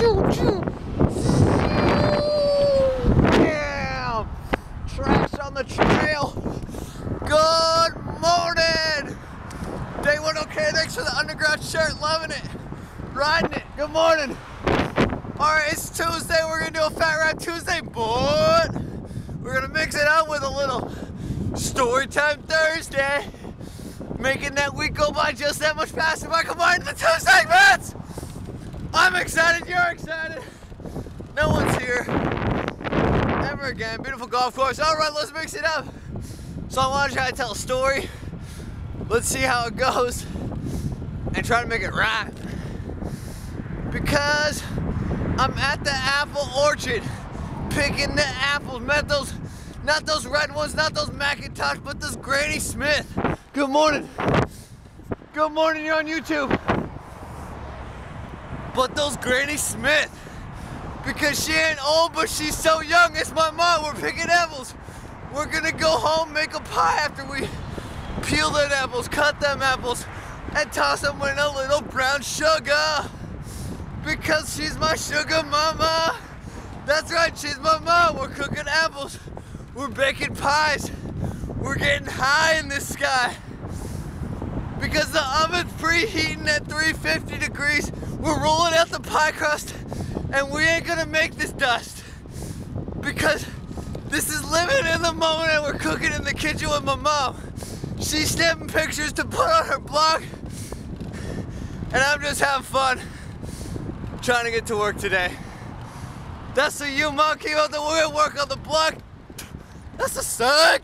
choo, choo. Damn. Tracks on the trail. Good morning. Day one okay. Thanks for the underground shirt. Loving it. Riding it. Good morning. All right, it's Tuesday. We're gonna do a Fat Rap Tuesday, but we're gonna mix it up with a little story time Thursday, making that week go by just that much faster by combining the two segments. I'm excited. You're excited. No one's here ever again. Beautiful golf course. All right, let's mix it up. So I want to try to tell a story. Let's see how it goes and try to make it right. Because I'm at the apple orchard picking the apples. Not those, not those red ones, not those McIntosh, but those Granny Smith. Good morning. Good morning, you're on YouTube. But those Granny Smith. Because she ain't old, but she's so young. It's my mom. We're picking apples. We're gonna go home, make a pie after we peel them apples, cut them apples, and toss them in a little brown sugar because she's my sugar mama. That's right, she's my mom. We're cooking apples. We're baking pies. We're getting high in the sky. Because the oven's preheating at 350 degrees, we're rolling out the pie crust and we ain't gonna make this dust. Because this is living in the moment and we're cooking in the kitchen with my mom. She's snapping pictures to put on her blog and I'm just having fun trying to get to work today. That's the you mom came out the way work on the block. That's a suck.